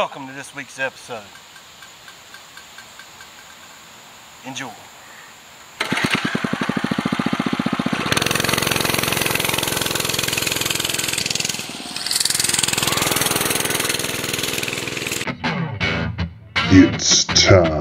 welcome to this week's episode. Enjoy. It's time.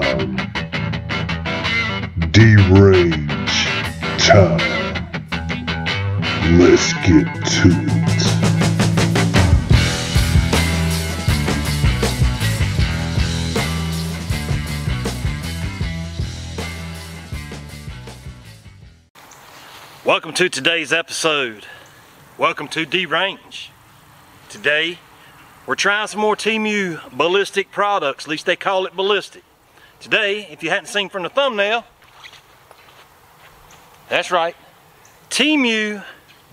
Welcome to today's episode. Welcome to D-Range. Today, we're trying some more Temu ballistic products, at least they call it ballistic. Today, if you hadn't seen from the thumbnail, that's right, Temu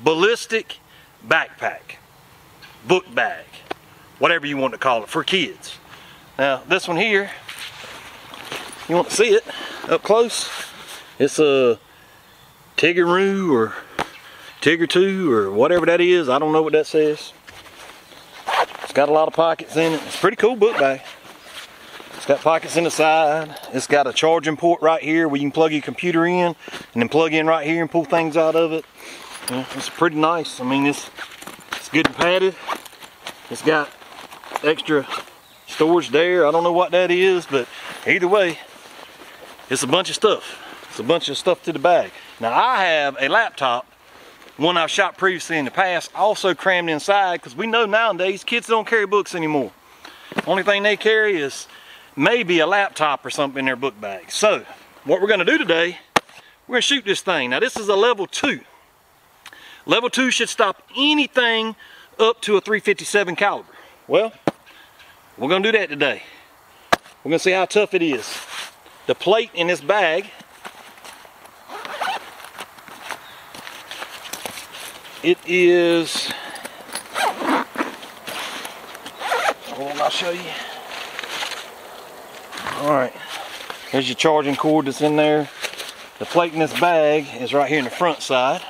ballistic backpack, book bag, whatever you want to call it, for kids. Now, this one here, you want to see it up close, it's a Tiggeroo or Tigger 2 or whatever that is. I don't know what that says. It's got a lot of pockets in it. It's pretty cool book bag. It's got pockets in the side. It's got a charging port right here where you can plug your computer in and then plug in right here and pull things out of it. Yeah, it's pretty nice. I mean, it's, it's good and padded. It's got extra storage there. I don't know what that is, but either way, it's a bunch of stuff. It's a bunch of stuff to the bag. Now I have a laptop, one I've shot previously in the past, also crammed inside because we know nowadays kids don't carry books anymore. Only thing they carry is maybe a laptop or something in their book bag. So what we're gonna do today, we're gonna shoot this thing. Now this is a level two. Level two should stop anything up to a 357 caliber. Well, we're gonna do that today. We're gonna see how tough it is. The plate in this bag It is, hold on, I'll show you. All right, there's your charging cord that's in there. The plate in this bag is right here in the front side.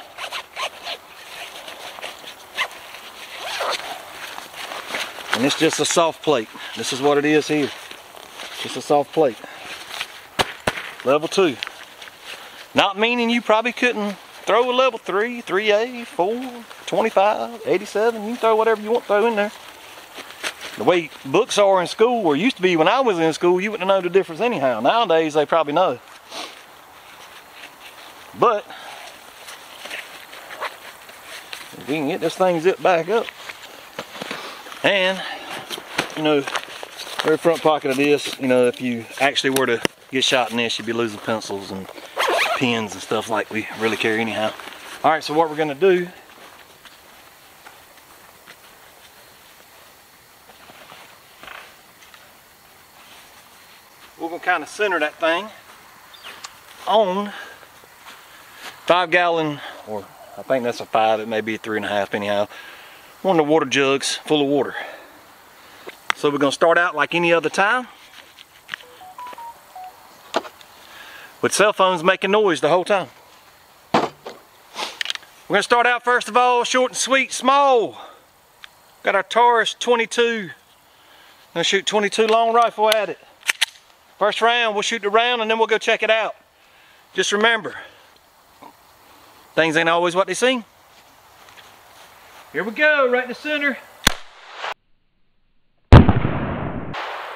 And it's just a soft plate. This is what it is here. Just a soft plate. Level two. Not meaning you probably couldn't throw a level 3, 3A, 4, 25, 87. You can throw whatever you want to throw in there. The way books are in school, or used to be when I was in school, you wouldn't know the difference anyhow. Nowadays, they probably know. But, we can get this thing zipped back up, and, you know, very front pocket of this, you know, if you actually were to get shot in this, you'd be losing pencils and pins and stuff like we really carry anyhow. All right, so what we're gonna do we're gonna kind of center that thing on five gallon, or I think that's a five, it may be three and a half anyhow, one of the water jugs full of water. So we're gonna start out like any other time. With cell phones making noise the whole time. We're gonna start out first of all, short and sweet, small. Got our Taurus 22. Gonna shoot 22 long rifle at it. First round, we'll shoot the round and then we'll go check it out. Just remember, things ain't always what they seem. Here we go, right in the center.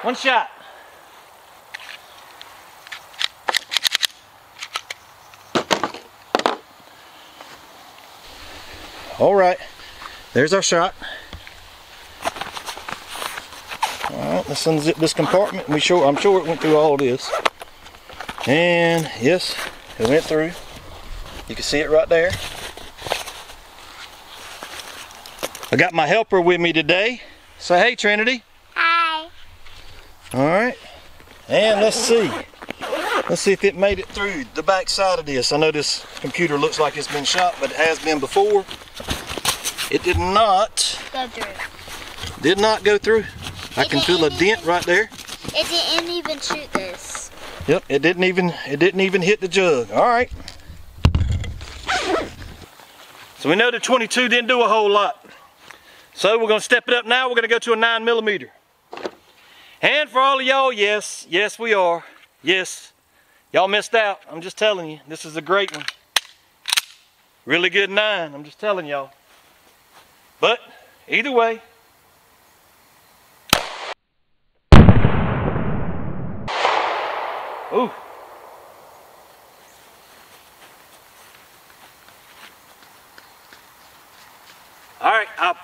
One shot. All right, there's our shot. All right, let's unzip this compartment. We sure, I'm sure it went through all this. And yes, it went through. You can see it right there. I got my helper with me today. Say hey, Trinity. Hi. All right. And let's see. Let's see if it made it through the back side of this. I know this computer looks like it's been shot, but it has been before. It did not, Go through. did not go through. I It can feel a dent right there. It didn't even shoot this. Yep, it didn't even, it didn't even hit the jug. All right. So we know the 22 didn't do a whole lot. So we're gonna step it up now. We're gonna go to a nine millimeter. And for all of y'all, yes, yes, we are. Yes, y'all missed out. I'm just telling you, this is a great one. Really good nine, I'm just telling y'all. But either way, Ooh. All right, I,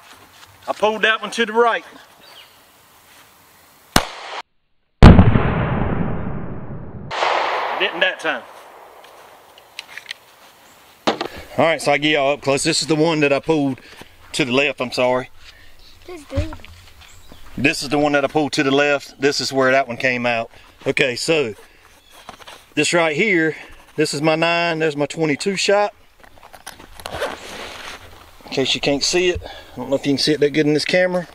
I pulled that one to the right. Didn't that time. All right, so I get y'all up close. This is the one that I pulled to the left, I'm sorry. This dude. This is the one that I pulled to the left. This is where that one came out. Okay, so this right here, this is my nine, there's my 22 shot. In case you can't see it, I don't know if you can see it that good in this camera.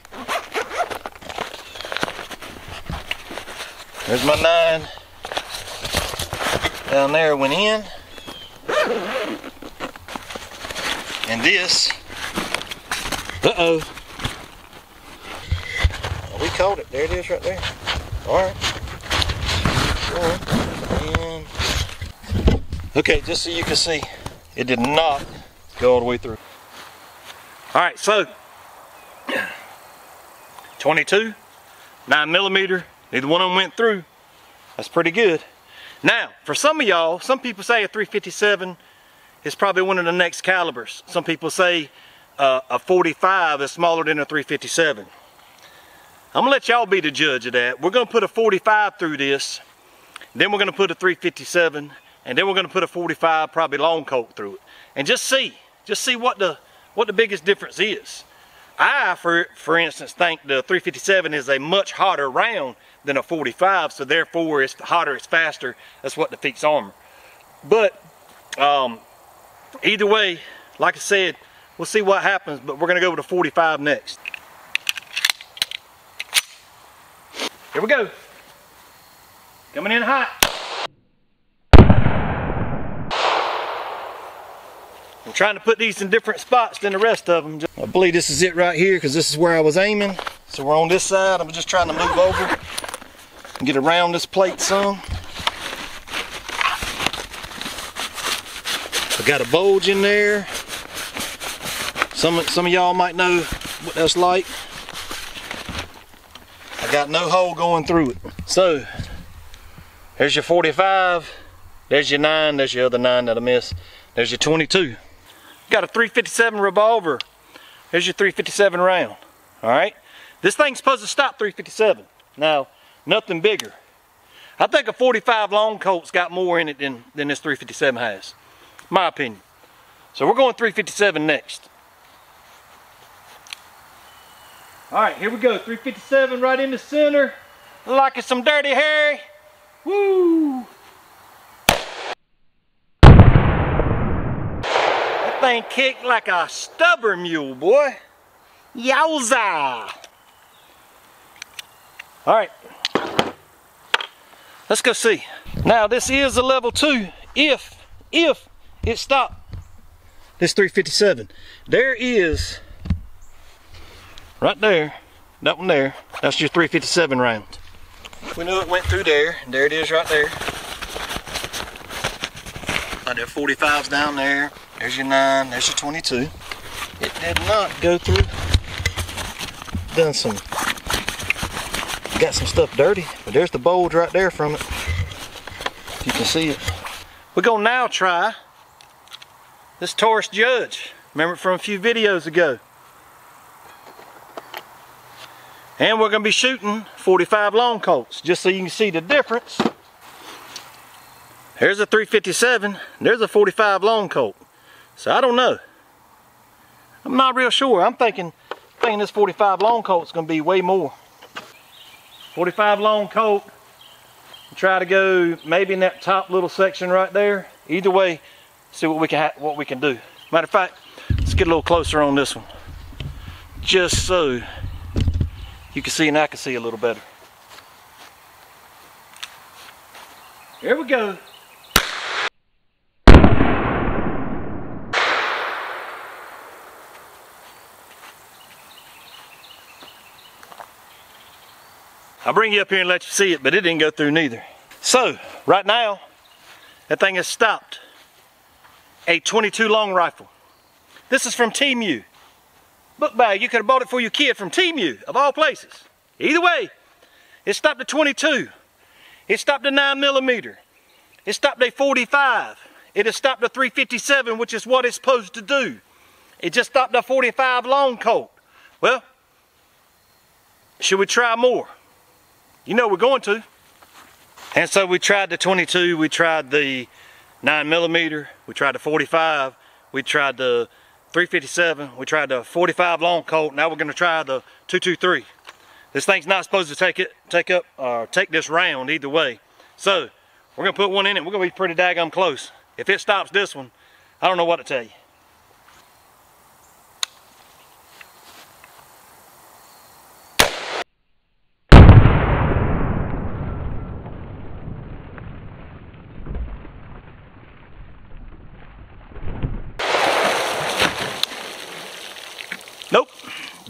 There's my nine. Down there went in. And this, uh-oh. Oh, we caught it, there it is right there. All right. And okay, just so you can see, it did not go all the way through. All right, so 22, 9 millimeter, neither one of them went through. That's pretty good. Now, for some of y'all, some people say a 357 is probably one of the next calibers. Some people say uh, a 45 is smaller than a 357. I'm gonna let y'all be the judge of that. We're gonna put a 45 through this, then we're gonna put a 357, and then we're gonna put a 45 probably long Colt through it. And just see, just see what the what the biggest difference is. I, for, for instance, think the 357 is a much hotter round than a 45, so therefore it's hotter, it's faster. That's what defeats armor. But um, either way, like I said, we'll see what happens, but we're gonna go with a 45 next. Here we go. Coming in hot. I'm trying to put these in different spots than the rest of them. I believe this is it right here because this is where I was aiming. So we're on this side. I'm just trying to move over and get around this plate some. I got a bulge in there. Some, some of y'all might know what that's like. I got no hole going through it. So, there's your 45. There's your 9. There's your other 9 that I missed. There's your 22. Got a 357 revolver. There's your 357 round. All right. This thing's supposed to stop 357. Now, nothing bigger. I think a 45 long Colt's got more in it than, than this 357 has. My opinion. So we're going 357 next. All right, here we go. 357 right in the center. Like it's some dirty Harry. Woo! Thing kicked like a stubborn mule, boy. Yowza! All right. Let's go see. Now this is a level two if, if it stopped this 357. There is, right there, that one there, that's your 357 round. We knew it went through there, and there it is right there. There 45's down there. There's your 9, there's your 22. It did not go through. Done some, got some stuff dirty, but there's the bulge right there from it. You can see it. We're gonna now try this Taurus Judge. Remember from a few videos ago. And we're gonna be shooting 45 long Colts, just so you can see the difference. There's a 357, there's a 45 long Colt. So I don't know. I'm not real sure. I'm thinking, thinking this 45 long Colt's gonna be way more. 45 long Colt. Try to go maybe in that top little section right there. Either way, see what we can what we can do. Matter of fact, let's get a little closer on this one, just so you can see and I can see a little better. Here we go. I'll bring you up here and let you see it, but it didn't go through neither. So, right now, that thing has stopped. A 22 long rifle. This is from Temu. Book bag, you could have bought it for your kid from Temu, of all places. Either way, it stopped at 22. It stopped at 9 millimeter. It stopped at 45. It has stopped at 357, which is what it's supposed to do. It just stopped at 45 long Colt. Well, should we try more? You know we're going to. And so we tried the 22, we tried the 9 millimeter, we tried the 45, we tried the 357, we tried the 45 long Colt, now we're gonna try the 223. This thing's not supposed to take it, take up, or uh, take this round either way. So, we're gonna put one in it, we're gonna be pretty daggum close. If it stops this one, I don't know what to tell you.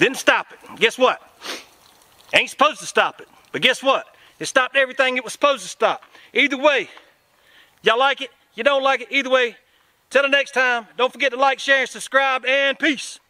Didn't stop it. Guess what? Ain't supposed to stop it. But guess what? It stopped everything it was supposed to stop. Either way, y'all like it, you don't like it, either way, till the next time, don't forget to like, share, and subscribe, and peace.